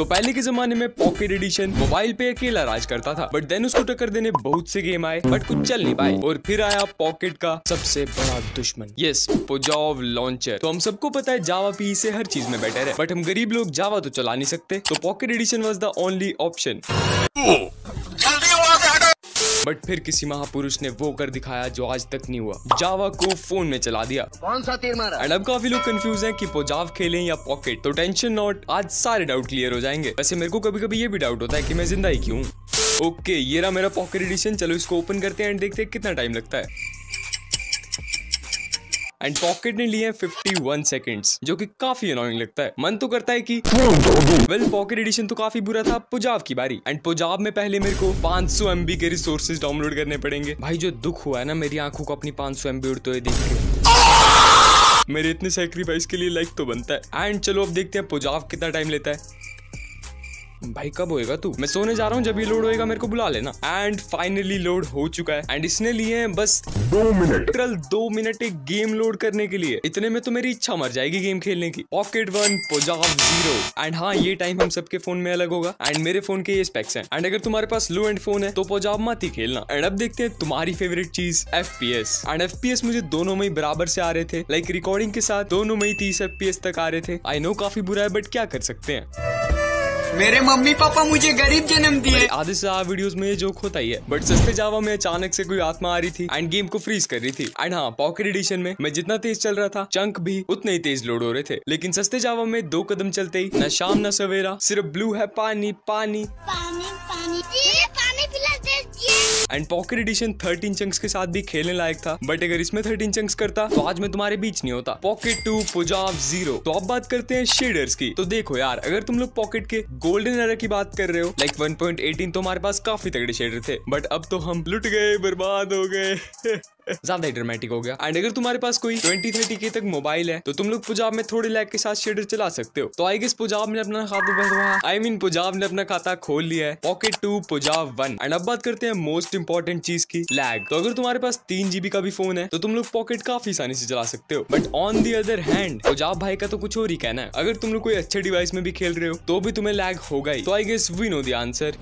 तो पहले के जमाने में पॉकेट एडिशन मोबाइल पे अकेला राज करता था बट देन उसको टक्कर देने बहुत से गेम आए बट कुछ चल नहीं पाए, और फिर आया पॉकेट का सबसे बड़ा दुश्मन। यस पोजॉव लॉन्चर तो हम सबको पता है जावा पी से हर चीज़ में बेटर है बट हम गरीब लोग जावा तो चला नहीं सकते तो pocket edition was the only option but फिर किसी महापुरुष ने वो कर दिखाया जो आज तक नहीं हुआ। जावा को फ़ोन में चला दिया। कौन सा तीर मारा? एंड अब काफ़ी लोग कंफ्यूज हैं कि पोजाव खेलें या पॉकेट तो टेंशन नॉट आज सारे डाउट क्लियर हो जाएँगे। वैसे मेरे को कभी कभी ये भी डाउट होता है की मैं ज़िंदा ही क्यों ओके ये रहा मेरा पॉकेट एडिशन चलो इसको ओपन करते हैं एंड देखते हैं कितना टाइम लगता है। एंड पॉकेट ने लिए 51 सेकंड्स जो कि काफ़ी अनोइंग लगता है। मन तो करता है कि वेल पॉकेट एडिशन तो काफ़ी बुरा था, पुजाब की बारी। एंड पुजाब में पहले मेरे को 500 एमबी के रिसोर्सेज डाउनलोड करने पड़ेंगे। भाई, जो दुख हुआ है ना, मेरी आँखों को अपनी 500 एमबी उड़ते हुए देख मेरे इतने सेक्रीफाइस के लिए लाइक तो बनता है। एंड चलो, अब देखते हैं पुजाब कितना टाइम लेता है। भाई कब होएगा तू? मैं सोने जा रहा हूँ जब ये लोड होएगा मेरे को बुला लेना। एंड फाइनली लोड हो चुका है। एंड इसने लिए हैं बस दो मिनट। टोटल दो मिनट एक गेम लोड करने के लिए। इतने में तो मेरी इच्छा मर जाएगी गेम खेलने की। Pocket one Pojav zero and हाँ ये टाइम हम सबके फ़ोन में अलग होगा। एंड मेरे फ़ोन के ये स्पेक्स हैं। एंड अगर तुम्हारे पास लो एंड फ़ोन है तो पोजाव मत ही खेलना। एंड अब देखते हैं तुम्हारी favourite cheese F P S and F P S मुझे दोनों में ही बराबर से आ रहे थे। लाइक like रिकॉर्डिंग के साथ दोनों में ही तीस एफ़ पी एस तक आ रहे थे। आई नो काफ़ी बुरा है बट क्या कर सकते हैं? मेरे मम्मी पापा मुझे गरीब जन्म दिए। आधे से आधा वीडियोस में ये जोक होता ही है। बट सस्ते जावा में अचानक से कोई आत्मा आ रही थी एंड गेम को फ्रीज कर रही थी। एंड हाँ पॉकेट एडिशन में मैं जितना तेज चल रहा था चंक भी उतने ही तेज लोड हो रहे थे। लेकिन सस्ते जावा में दो कदम चलते ही न शाम न सवेरा सिर्फ़ ब्लू है पानी पानी। पानी पानी पानी, पानी। एंड पॉकेट एडिशन 13 चंक्स के साथ भी खेलने लायक था। बट अगर इसमें 13 चंक्स करता तो आज मैं तुम्हारे बीच नहीं होता। पॉकेट टू पुजाब ज़ीरो तो अब बात करते हैं शेडर्स की। तो देखो यार, अगर तुम लोग पॉकेट के गोल्डन एरा की बात कर रहे हो लाइक 1.18 तो हमारे पास काफ़ी तगड़े शेडर थे। बट अब तो हम लुट गए, बर्बाद हो गए। ज़्यादा ही ड्रामेटिक हो गया। एंड अगर तुम्हारे पास कोई 20 30 के तक मोबाइल है तो तुम लोग पुजाब में थोड़े लैग के साथ शेडर चला सकते हो। तो आई गेस पुजाब ने अपना खाता आई मीन पुजाब ने अपना खाता खोल लिया है। Pocket two Pojav one and अब बात करते हैं मोस्ट इंपॉर्टेंट चीज़ की लैग तो अगर तुम्हारे पास तीन जीबी का भी फ़ोन है तो तुम लोग पॉकेट काफ़ी आसानी से चला सकते हो। But on the other hand Pojav भाई का तो कुछ और ही कहना है। अगर तुम लोग कोई अच्छे डिवाइस में भी खेल रहे हो तो भी तुम्हें लैग होगा ही। तो I guess we know the answer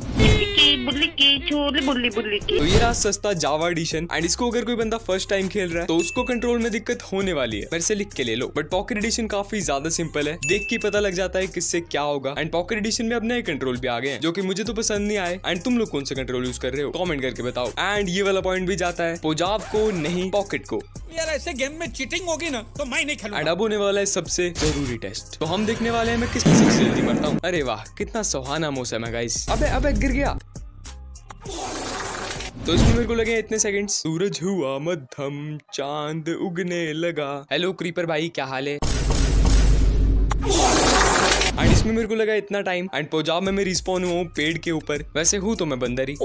तो ये रहा सस्ता जावा एडिशन एंड इसको अगर कोई बंदा फ़र्स्ट टाइम खेल रहा है तो उसको कंट्रोल में दिक्कत होने वाली है। मेरे से लिख के ले लो। बट पॉकेट एडिशन काफ़ी ज़्यादा सिंपल है। देख के पता लग जाता है किससे क्या होगा। एंड पॉकेट एडिशन में अब नए कंट्रोल भी आ गए जो कि मुझे तो पसंद नहीं आए। एंड तुम लोग कौन से कंट्रोल यूज़ कर रहे हो? कमेंट करके बताओ। एंड ये वाला पॉइंट भी जाता है पोजाब को नहीं पॉकेट को। यार ऐसे गेम में चीटिंग होगी ना तो मैं नहीं खेलूँगा। एंड अब होने वाला है सबसे ज़रूरी टेस्ट तो हम देखने वाले हैं मैं किस सबसे जल्दी मरता हूँ। अरे वाह कितना सुहाना मौसम है गाइस अबे अबे गिर गया। तो इसमें मेरे को लगे इतने सेकंड्स सूरज हुआ मध्यम चाँद उगने लगा। हेलो क्रीपर भाई क्या हाल है? एंड इसमें मेरे को लगा इतना टाइम एंड पंजाब में मैं रिस्पॉन हुआ हूँ पेड़ के ऊपर। वैसे हूँ तो मैं बंदर ही।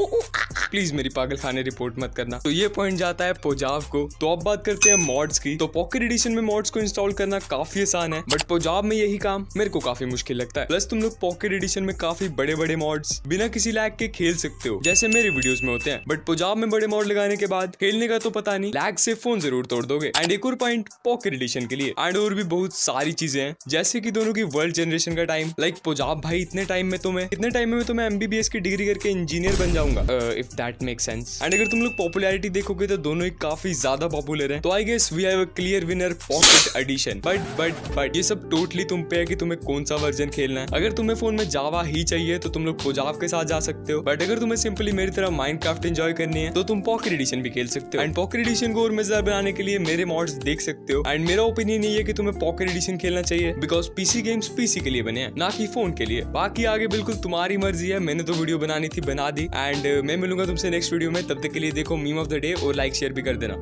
प्लीज़ मेरी पागल खाने रिपोर्ट मत करना। तो ये पॉइंट जाता है पोजाब को। तो अब बात करते हैं मॉड्स की। तो पॉकेट एडिशन में मॉड्स को इंस्टॉल करना काफ़ी आसान है। बट पोजाब में यही काम मेरे को काफ़ी मुश्किल लगता है। प्लस तुम लोग पॉकेट एडिशन में काफ़ी बड़े बड़े मॉड्स बिना किसी लैग के खेल सकते हो, जैसे मेरे वीडियोस में होते हैं। बट पोजाब में बड़े मॉड लगाने के बाद खेलने का तो पता नहीं लैग से फ़ोन ज़रूर तोड़ दोगे। एंड एक और पॉइंट पॉकेट एडिशन के लिए। एंड और भी बहुत सारी चीज़ें हैं, जैसे की दोनों की वर्ल्ड जनरेशन का टाइम लाइक पोजाब भाई, इतने टाइम में तुम्हें इतने टाइम में तो मैं एमबीबीएस की डिग्री करके इंजीनियर बन जाऊँगा। If that make sense and अगर तुम लोग पॉपुलैरिटी देखोगे तो दोनों ही काफ़ी ज़्यादा पॉपुलर है। तो I guess we have a clear winner pocket edition but but but ये सब टोटली तुम पे है कि तुम्हें कौन सा वर्जन खेलना है। अगर तुम्हें फ़ोन में जावा ही चाहिए तो तुम लोग पोजाब के साथ जा सकते हो। बट अगर तुम्हें सिंपली मेरी तरह माइंड क्राफ्ट एंजॉय करनी है तो तुम पॉकेट एडिशन भी खेल सकते हो। एंड पॉकेट एडिशन को और मज़ेदार बनाने के लिए मेरे मॉड्स देख सकते हो। एंड मेरा ओपिनियन ये कि तुम्हें पॉकेट एडिशन खेलना चाहिए। बिकॉज़ पीसी गेम्स पीसी के लिए बने हैं, ना कि फ़ोन के लिए। बाकी आगे बिल्कुल तुम्हारी मर्ज़ी है। मैंने तो वीडियो बनानी थी, बना दी। एंड मैं मिलूँगा तुमसे नेक्स्ट वीडियो में, तब तक के लिए देखो मीम ऑफ़ द डे और लाइक शेयर भी कर देना।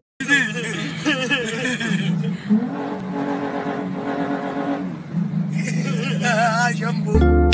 शंभू